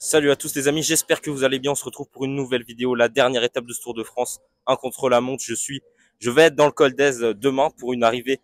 Salut à tous les amis, j'espère que vous allez bien. On se retrouve pour une nouvelle vidéo, la dernière étape de ce Tour de France, un contre la montre. Je suis, je vais être dans le col d'Aise demain pour une arrivée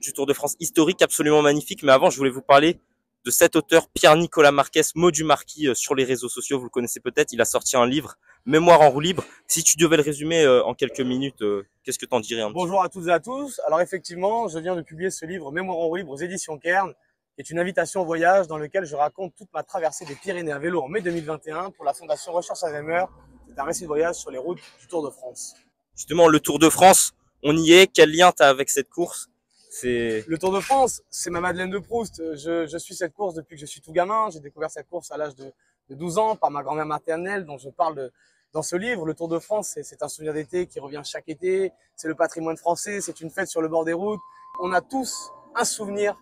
du Tour de France historique absolument magnifique. Mais avant, je voulais vous parler de cet auteur Pierre-Nicolas Marquez, mot du marquis euh, sur les réseaux sociaux. Vous le connaissez peut-être. Il a sorti un livre, Mémoire en roue libre. Si tu devais le résumer euh, en quelques minutes, euh, qu'est-ce que t'en dirais Bonjour à toutes et à tous. Alors effectivement, je viens de publier ce livre Mémoire en roue libre aux éditions Kern, qui est une invitation au voyage dans lequel je raconte toute ma traversée des Pyrénées à vélo en mai 2021 pour la fondation Recherche Alzheimer. C'est un récit de voyage sur les routes du Tour de France. Justement, le Tour de France, on y est. Quel lien t'as avec cette course? C'est Le Tour de France, c'est ma Madeleine de Proust. Je, je suis cette course depuis que je suis tout gamin. J'ai découvert cette course à l'âge de, de 12 ans par ma grand-mère maternelle dont je parle de, dans ce livre. Le Tour de France, c'est- c'est un souvenir d'été qui revient chaque été. C'est le patrimoine français. C'est une fête sur le bord des routes. On a tous un souvenir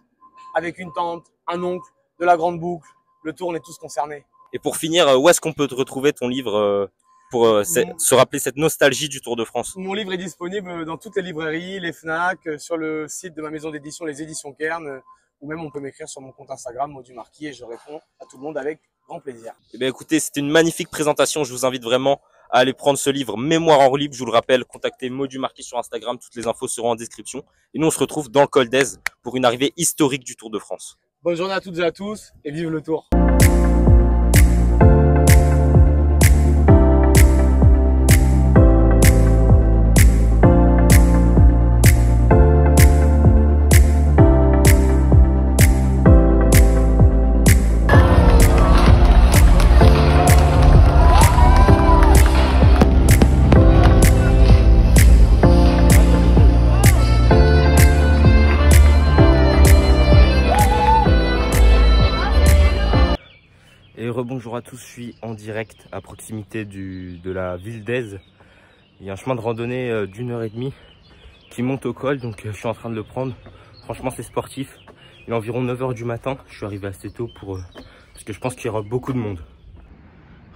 avec une tante, un oncle, de la grande boucle. Le Tour, on est tous concernés. Et pour finir, euh, où est-ce qu'on peut te retrouver ton livre euh, pour euh, se- Mon- se rappeler cette nostalgie du Tour de France? Mon livre est disponible dans toutes les librairies, les FNAC, sur le site de ma maison d'édition, les éditions Kern, ou même on peut m'écrire sur mon compte Instagram, du Marquis, et je réponds à tout le monde avec grand plaisir. Eh bien, écoutez, c'était une magnifique présentation. Je vous invite vraiment à aller prendre ce livre Mémoire en libre. Je vous le rappelle, contactez Modu Marquis sur Instagram. Toutes les infos seront en description. Et nous, on se retrouve dans le col d'Aise pour une arrivée historique du Tour de France. Bonne journée à toutes et à tous, et vive le Tour Et rebonjour à tous, je suis en direct à proximité du, de la ville d'Aise. Il y a un chemin de randonnée euh, d'une heure et demie qui monte au col, donc euh, je suis en train de le prendre. Franchement, c'est sportif. Il est environ 9h du matin. Je suis arrivé assez tôt pour, euh, parce que je pense qu'il y aura beaucoup de monde.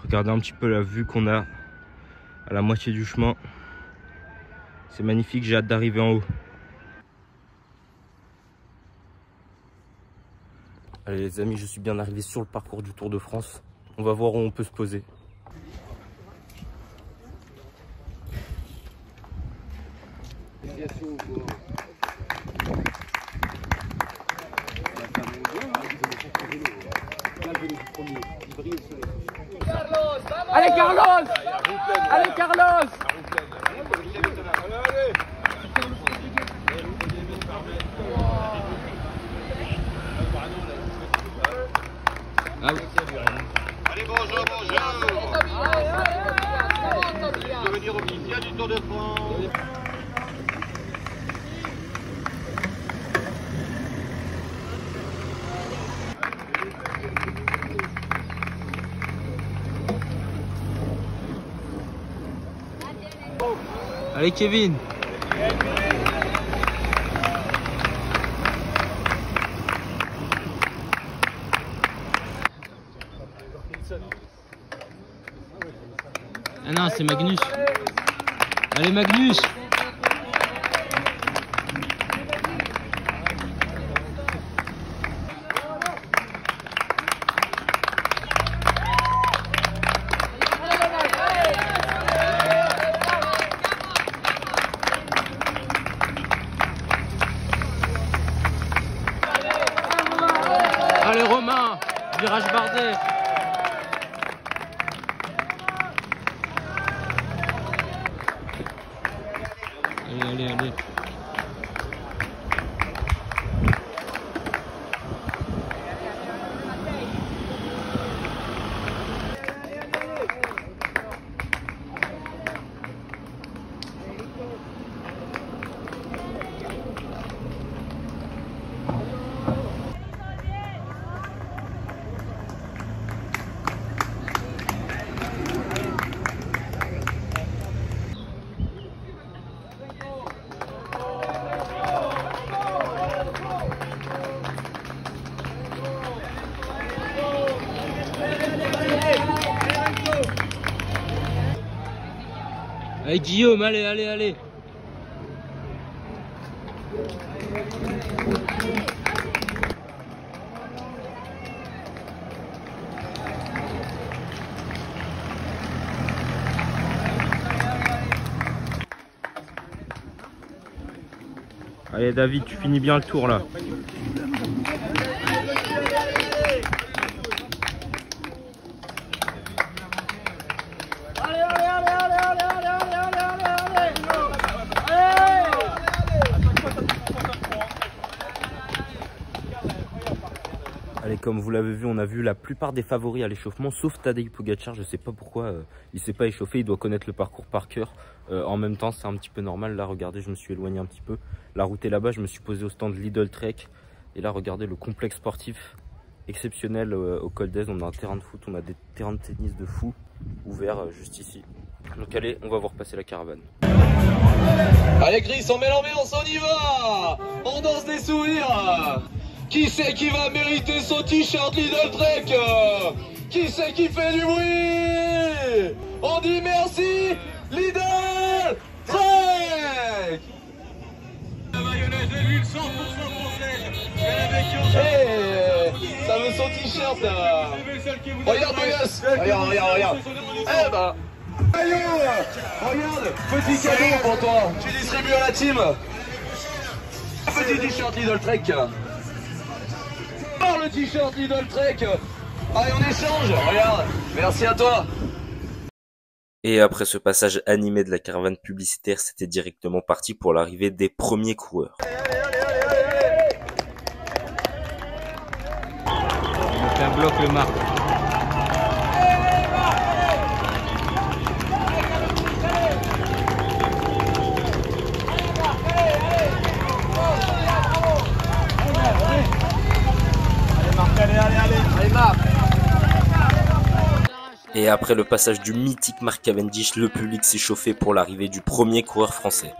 Regardez un petit peu la vue qu'on a à la moitié du chemin. C'est magnifique, j'ai hâte d'arriver en haut. Allez les amis, je suis bien arrivé sur le parcours du Tour de France. On va voir où on peut se poser. Allez Carlos! Allez Carlos Allez, bonjour, bonjour. Souvenir officiel du Tour de France. Allez Kevin Ah non, c'est Magnus. Allez Magnus Allez Guillaume, allez, allez, allez. Allez David, tu finis bien le tour là. Allez, comme vous l'avez vu, on a vu la plupart des favoris à l'échauffement, sauf Tadej Pogacar. Je sais pas pourquoi euh, il s'est pas échauffé. Il doit connaître le parcours par cœur. Euh, en même temps, c'est un petit peu normal. Là, regardez, je me suis éloigné un petit peu. La route est là-bas. Je me suis posé au stand Lidl Trek. Et là, regardez le complexe sportif exceptionnel euh, au Col d'Aise. On a un terrain de foot, on a des terrains de tennis de fou ouverts juste ici. Donc allez, on va voir passer la caravane. Allez Chris, on met l'ambiance, on y va On danse des sourires Qui c'est qui va mériter son t-shirt Lidl Trek Qui c'est qui fait du bruit On dit merci Lidl Trek La mayonnaise et l'huile 100% française. Eh, Ça veut son t-shirt là. Regarde gosse Regarde, regarde, regarde. Eh bah. Regarde. Petit cadeau pour toi. Tu distribues à la team. Petit t-shirt Lidl Trek le t-shirt Lidl Trek Allez on échange Regarde Merci à toi Et après ce passage animé de la caravane publicitaire, c'était directement parti pour l'arrivée des premiers coureurs. Bloc le marque. Et après le passage du mythique Mark Cavendish, le public s'est chauffé pour l'arrivée du premier coureur français.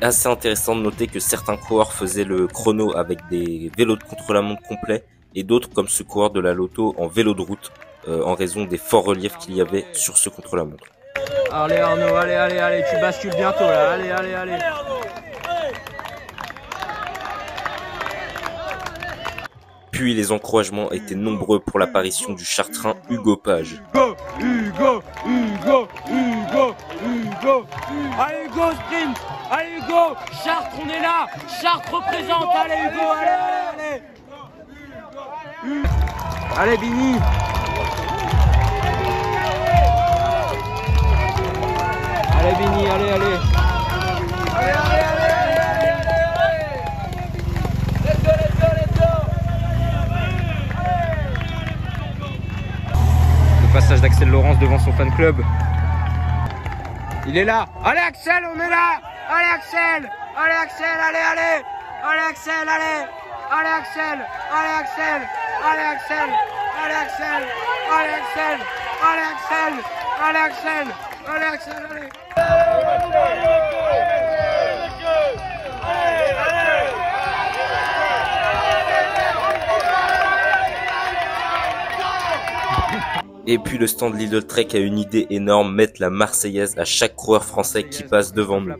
C'était assez intéressant de noter que certains coureurs faisaient le chrono avec des vélos de contre-la-montre complets et d'autres comme ce coureur de la loto en vélo de route euh, en raison des forts reliefs qu'il y avait sur ce contre-la-montre. Allez Arnaud, allez, allez, allez, tu bascules bientôt là, allez, allez, allez Puis les encouragements étaient nombreux pour l'apparition du chartrain Hugo Page. Hugo, Hugo, Hugo, Hugo, Hugo. Allez Hugo, sprint Allez Hugo Chartres, on est là Chartres représente Allez Hugo, allez, allez, allez Allez Bini Allez Bini, allez, allez Le passage d'Axel Laurence devant son fan club. Il est là. Allez Axel, on est là. Allez Axel. Allez Axel, allez, allez. Allez Axel, allez. Allez Axel. Allez Axel. Allez Axel. Allez Axel. Allez Axel. Allez Axel. Allez Axel. Allez Axel, allez. Et puis le stand Lidl Trek a une idée énorme, mettre la Marseillaise à chaque coureur français qui passe devant nous.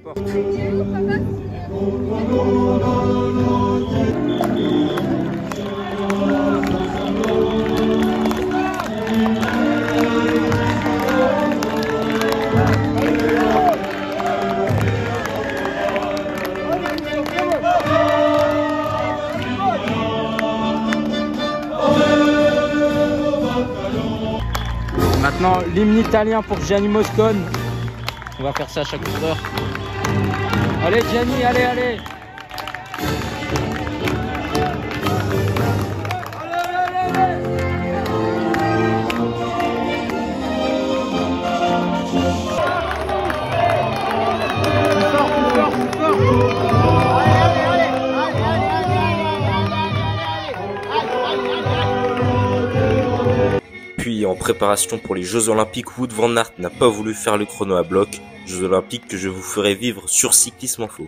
Maintenant, l'hymne italien pour Gianni Moscone. On va faire ça à chaque coureur. Allez Gianni, allez, allez préparation pour les Jeux Olympiques, Wood Van Aert n'a pas voulu faire le chrono à bloc. Jeux Olympiques que je vous ferai vivre sur Cyclisme Info.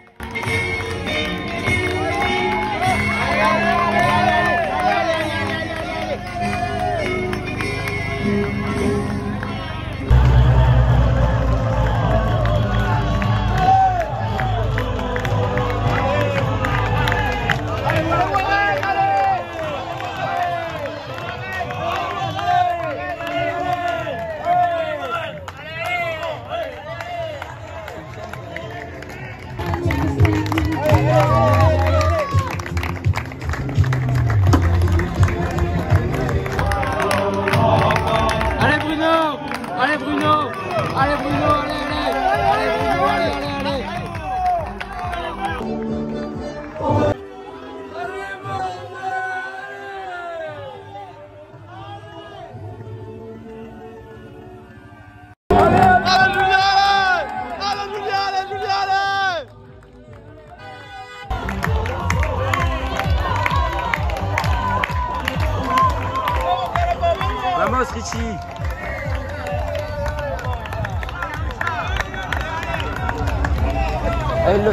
Allez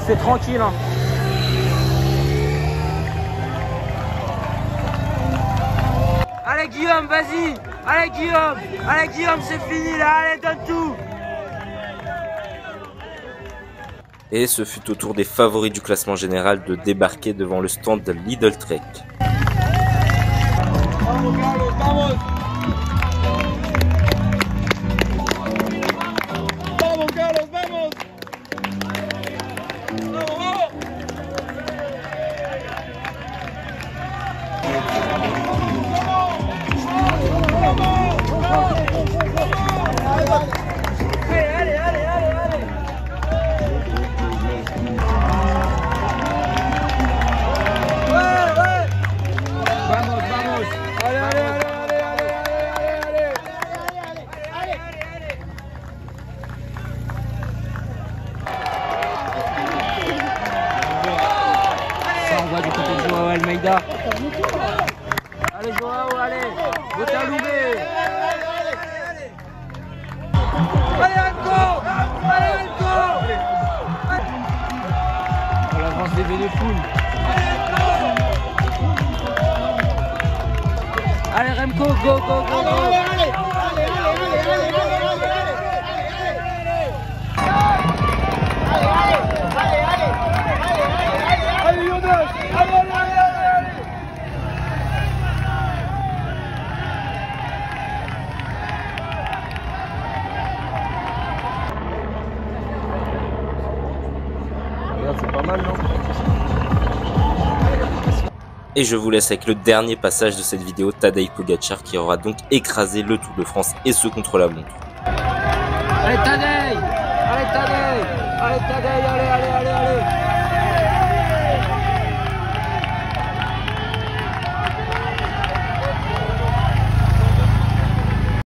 Fait tranquille hein. Allez Guillaume, vas-y. Allez Guillaume. Allez Guillaume, c'est fini là, allez donne tout. Et ce fut au tour des favoris du classement général de débarquer devant le stand de Lidl Trek. Vamos, Allez Remco, go, go, go, go Et je vous laisse avec le dernier passage de cette vidéo, Tadej Pogacar qui aura donc écrasé le Tour de France et ce contre la montre.